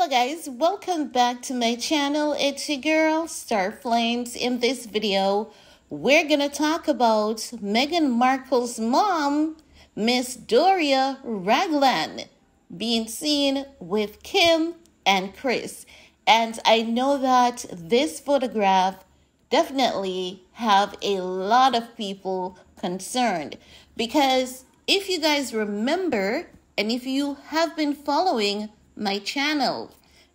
Hello guys, welcome back to my channel. It's your girl, Star Flames. In this video, we're gonna talk about Meghan Markle's mom, Miss Doria Ragland, being seen with Kim and Kris. And I know that this photograph definitely have a lot of people concerned because if you guys remember and if you have been following my channel.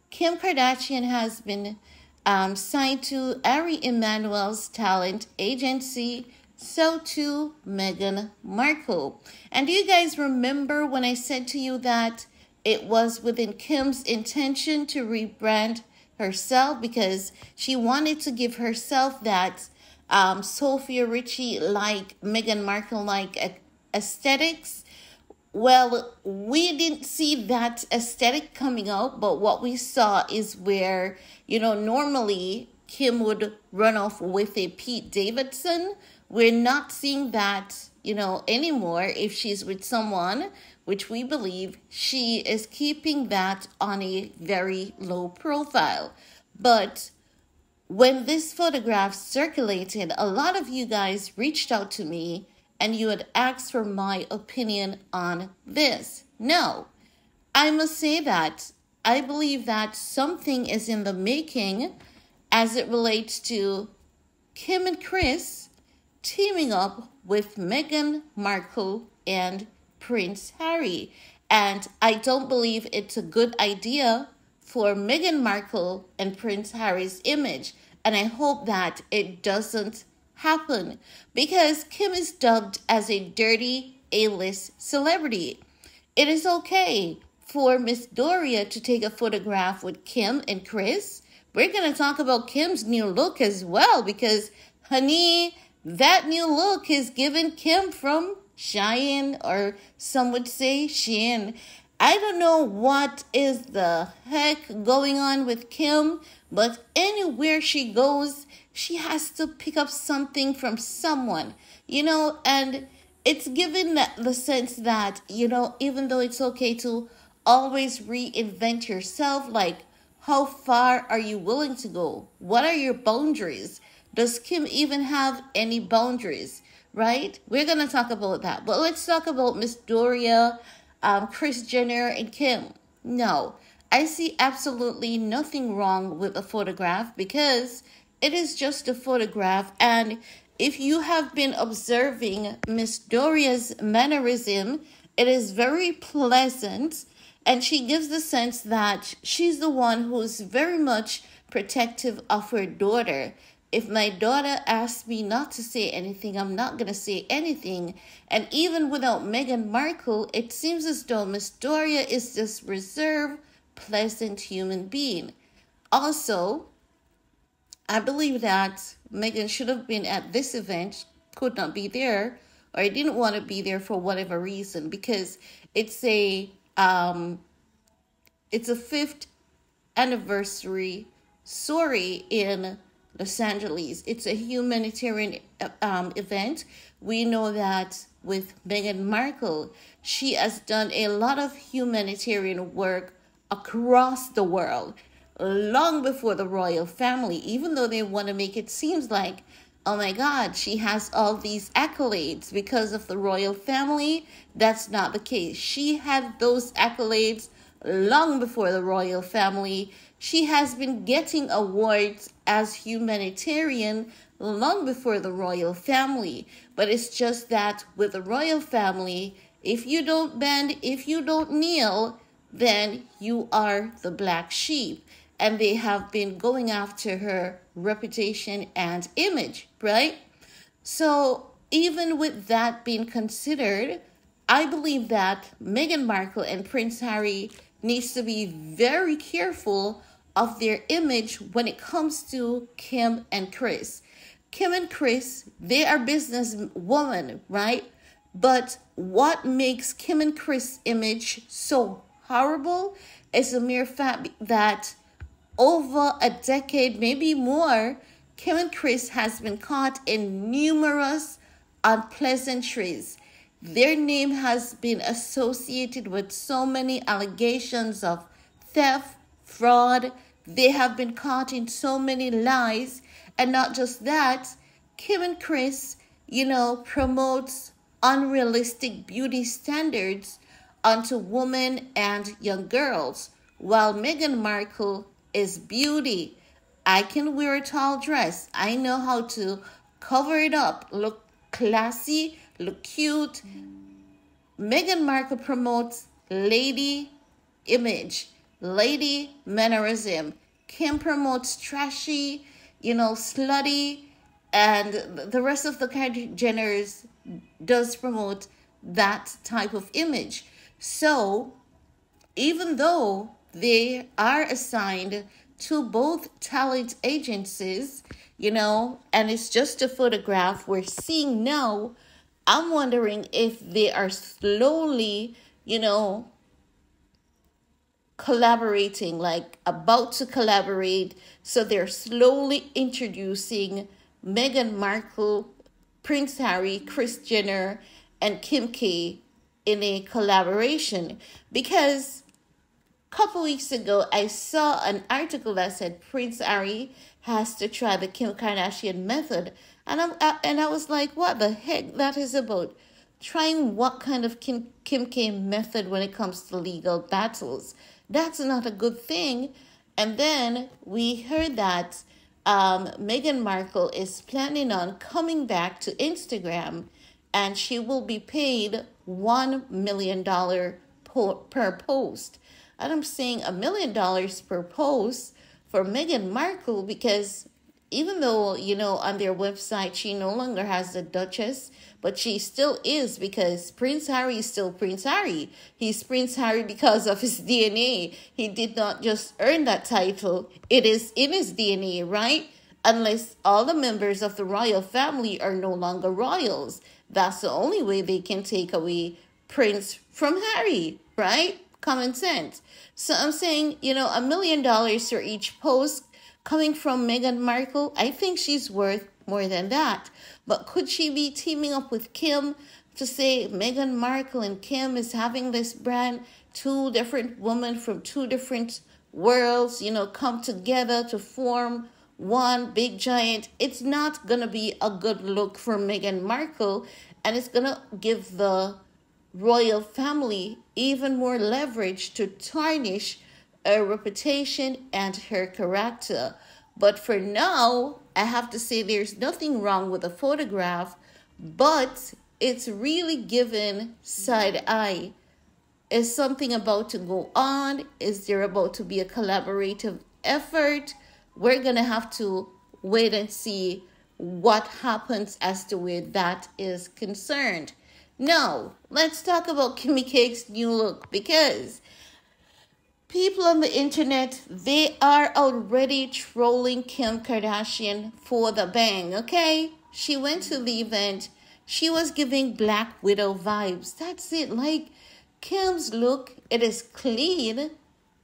Kim Kardashian has been um, signed to Ari Emanuel's talent agency, so too Meghan Markle. And do you guys remember when I said to you that it was within Kim's intention to rebrand herself because she wanted to give herself that um, Sofia Richie like, Meghan Markle like aesthetics well, we didn't see that aesthetic coming out, but what we saw is where, you know, normally Kim would run off with a Pete Davidson. We're not seeing that, you know, anymore if she's with someone, which we believe she is keeping that on a very low profile. But when this photograph circulated, a lot of you guys reached out to me and you had asked for my opinion on this. No, I must say that I believe that something is in the making as it relates to Kim and Kris teaming up with Meghan Markle and Prince Harry. And I don't believe it's a good idea for Meghan Markle and Prince Harry's image. And I hope that it doesn't happen because Kim is dubbed as a dirty A list celebrity. It is okay for Miss Doria to take a photograph with Kim and Kris. We're going to talk about Kim's new look as well because, honey, that new look is given Kim from Cheyenne, or some would say Shein. I don't know what is the heck going on with Kim, but anywhere she goes, she has to pick up something from someone, you know, and it's given that the sense that, you know, even though it's okay to always reinvent yourself, like how far are you willing to go? What are your boundaries? Does Kim even have any boundaries? Right? We're going to talk about that. But let's talk about Miss Doria, um, Kris Jenner, and Kim. No, I see absolutely nothing wrong with a photograph because it is just a photograph. And if you have been observing Miss Doria's mannerism, it is very pleasant. And she gives the sense that she's the one who's very much protective of her daughter. If my daughter asks me not to say anything, I'm not going to say anything. And even without Meghan Markle, it seems as though Miss Doria is this reserved, pleasant human being. Also, I believe that Meghan should have been at this event, could not be there, or I didn't want to be there for whatever reason because it's a um it's a fifth anniversary story in Los Angeles. It's a humanitarian um, event. We know that with Meghan Markle, she has done a lot of humanitarian work across the world long before the royal family, even though they want to make it seems like, oh my God, she has all these accolades because of the royal family. That's not the case. She had those accolades long before the royal family. She has been getting awards as humanitarian long before the royal family. But it's just that with the royal family, if you don't bend, if you don't kneel, then you are the black sheep and they have been going after her reputation and image, right? So, even with that being considered, I believe that Meghan Markle and Prince Harry needs to be very careful of their image when it comes to Kim and Kris. Kim and Kris, they are business women, right? But what makes Kim and Kris image so horrible is the mere fact that over a decade, maybe more, Kim and Kris has been caught in numerous unpleasantries. Their name has been associated with so many allegations of theft, fraud. They have been caught in so many lies. And not just that, Kim and Kris, you know, promotes unrealistic beauty standards onto women and young girls, while Meghan Markle is beauty. I can wear a tall dress. I know how to cover it up, look classy, look cute. Meghan Markle promotes lady image, lady mannerism. Kim promotes trashy, you know, slutty, and the rest of the Jenners does promote that type of image. So, even though they are assigned to both talent agencies, you know, and it's just a photograph we're seeing now, I'm wondering if they are slowly, you know, collaborating, like about to collaborate. So they're slowly introducing Meghan Markle, Prince Harry, Kris Jenner, and Kim K in a collaboration because couple weeks ago I saw an article that said Prince Harry has to try the Kim Kardashian method. And I and I was like what the heck? That is about trying what kind of Kim Kim K method when it comes to legal battles. That's not a good thing. And then we heard that um, Meghan Markle is planning on coming back to Instagram and she will be paid $1 million per post. And I'm saying a million dollars per post for Meghan Markle because even though, you know, on their website she no longer has the Duchess, but she still is because Prince Harry is still Prince Harry. He's Prince Harry because of his DNA. He did not just earn that title, it is in his DNA, right? Unless all the members of the royal family are no longer royals. That's the only way they can take away Prince from Harry, right? Common sense. So I'm saying, you know, a million dollars for each post coming from Meghan Markle, I think she's worth more than that. But could she be teaming up with Kim to say Meghan Markle and Kim is having this brand, two different women from two different worlds, you know, come together to form one big giant, it's not going to be a good look for Meghan Markle and it's going to give the royal family even more leverage to tarnish her reputation and her character. But for now, I have to say there's nothing wrong with the photograph, but it's really given side eye. Is something about to go on? Is there about to be a collaborative effort? we're going to have to wait and see what happens as to where that is concerned. Now, let's talk about Kimmy Cake's new look because people on the internet they are already trolling Kim Kardashian for the bang, okay? She went to the event. She was giving Black Widow vibes. That's it. Like Kim's look, it is clean.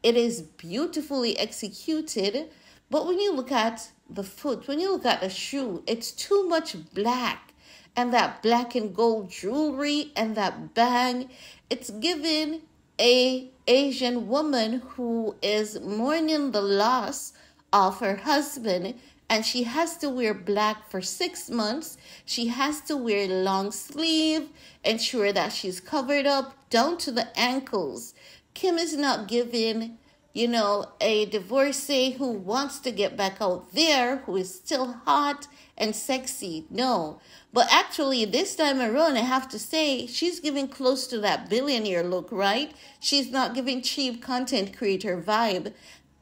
It is beautifully executed but when you look at the foot, when you look at the shoe, it's too much black. And that black and gold jewelry and that bang, it's given a Asian woman who is mourning the loss of her husband and she has to wear black for six months. She has to wear long sleeve, and ensure that she's covered up down to the ankles. Kim is not giving you know, a divorcee who wants to get back out there, who is still hot and sexy. No. But actually, this time around, I have to say, she's giving close to that billionaire look, right? She's not giving cheap content creator vibe,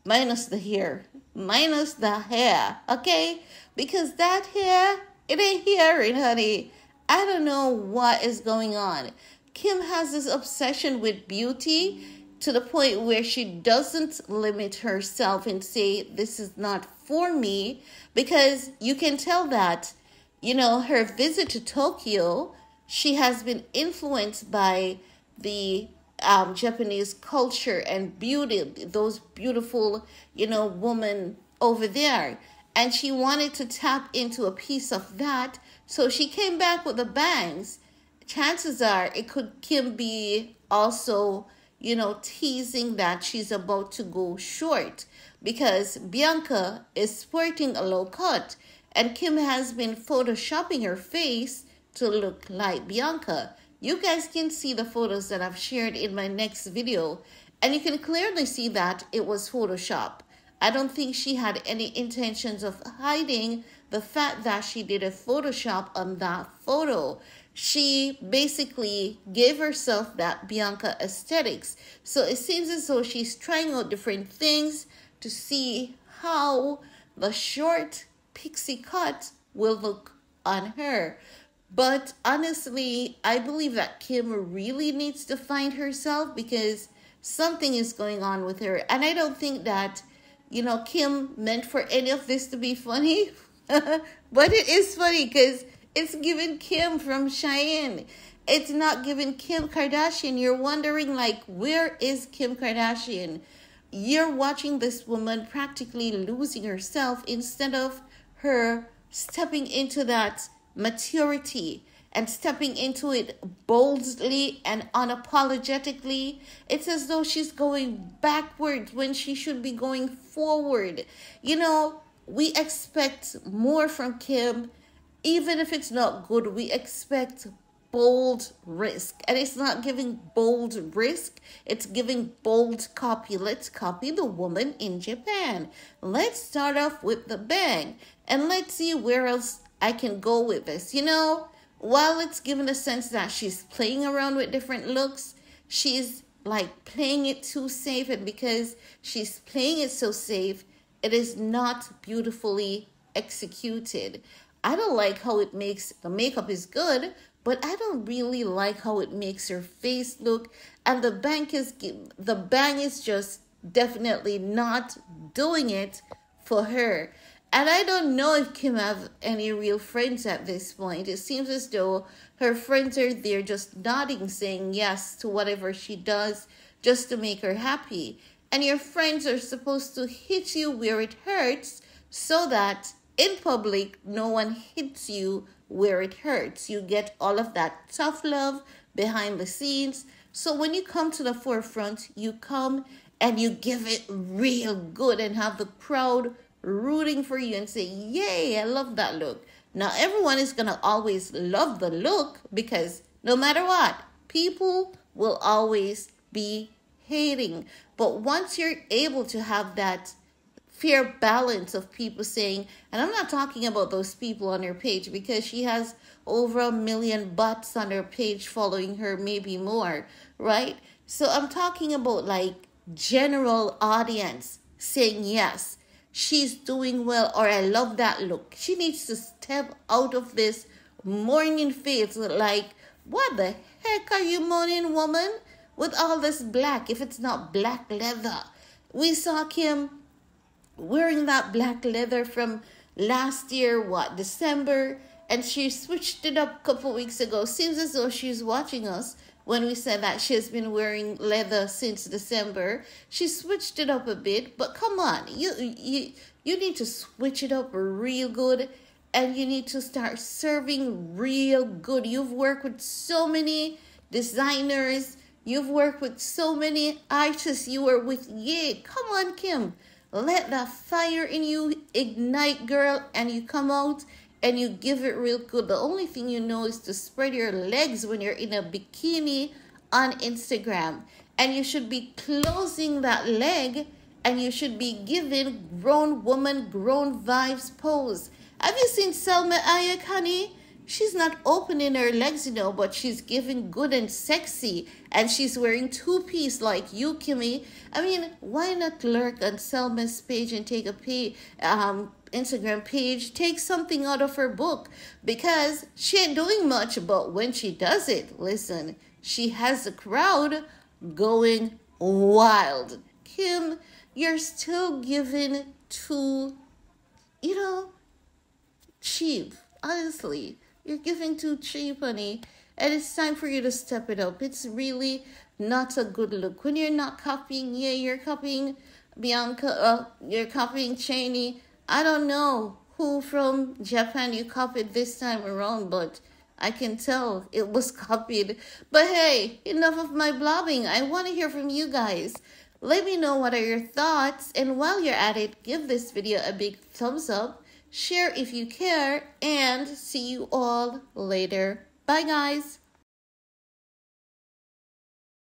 minus the hair. Minus the hair, okay? Because that hair, it ain't hearing, honey. I don't know what is going on. Kim has this obsession with beauty to the point where she doesn't limit herself and say, This is not for me, because you can tell that, you know, her visit to Tokyo, she has been influenced by the um, Japanese culture and beauty, those beautiful, you know, women over there. And she wanted to tap into a piece of that. So she came back with the bangs. Chances are it could can be also you know, teasing that she's about to go short because Bianca is sporting a low cut and Kim has been photoshopping her face to look like Bianca. You guys can see the photos that I've shared in my next video and you can clearly see that it was Photoshop. I don't think she had any intentions of hiding the fact that she did a Photoshop on that photo. She basically gave herself that Bianca aesthetics. So it seems as though she's trying out different things to see how the short pixie cut will look on her. But honestly, I believe that Kim really needs to find herself because something is going on with her. And I don't think that, you know, Kim meant for any of this to be funny. but it is funny because it's given Kim from Cheyenne. It's not given Kim Kardashian. You're wondering, like, where is Kim Kardashian? You're watching this woman practically losing herself instead of her stepping into that maturity and stepping into it boldly and unapologetically. It's as though she's going backwards when she should be going forward. You know, we expect more from Kim, even if it's not good, we expect bold risk. And it's not giving bold risk, it's giving bold copy. Let's copy the woman in Japan. Let's start off with the bang and let's see where else I can go with this. You know, while it's given a sense that she's playing around with different looks, she's like playing it too safe. And because she's playing it so safe, it is not beautifully executed. I don't like how it makes the makeup is good, but I don't really like how it makes her face look. And the bank is the bang is just definitely not doing it for her. And I don't know if Kim have any real friends at this point. It seems as though her friends are there just nodding, saying yes to whatever she does just to make her happy. And your friends are supposed to hit you where it hurts so that in public no one hits you where it hurts. You get all of that tough love behind the scenes. So when you come to the forefront, you come and you give it real good and have the crowd rooting for you and say, Yay, I love that look. Now, everyone is going to always love the look because no matter what, people will always be hating. But once you're able to have that fair balance of people saying, and I'm not talking about those people on her page because she has over a million butts on her page following her, maybe more, right? So I'm talking about like general audience saying yes she's doing well or I love that look. She needs to step out of this mourning phase like, what the heck are you mourning, woman? With all this black, if it's not black leather. We saw Kim wearing that black leather from last year, what, December? And she switched it up a couple weeks ago. Seems as though she's watching us when we said that she has been wearing leather since December. She switched it up a bit, but come on, you you you need to switch it up real good and you need to start serving real good. You've worked with so many designers, you've worked with so many artists. You were with yeah, come on, Kim. Let that fire in you ignite, girl, and you come out and you give it real good. The only thing you know is to spread your legs when you're in a bikini on Instagram. And you should be closing that leg and you should be giving grown woman, grown vibes pose. Have you seen Salma Hayek, honey? She's not opening her legs, you know, but she's giving good and sexy. And she's wearing two piece like you, Kimmy. I mean, why not lurk on Salma's page and take a pay, um, Instagram page, take something out of her book because she ain't doing much, but when she does it, listen, she has the crowd going wild. Kim, you're still giving too, you know, cheap, honestly. You're giving too cheap, honey. And it's time for you to step it up. It's really not a good look. When you're not copying, yeah, you're copying Bianca, uh, you're copying Cheney. I don't know who from Japan you copied this time around, but I can tell it was copied. But hey, enough of my blobbing. I want to hear from you guys. Let me know what are your thoughts, and while you're at it, give this video a big thumbs up share if you care, and see you all later. Bye, guys.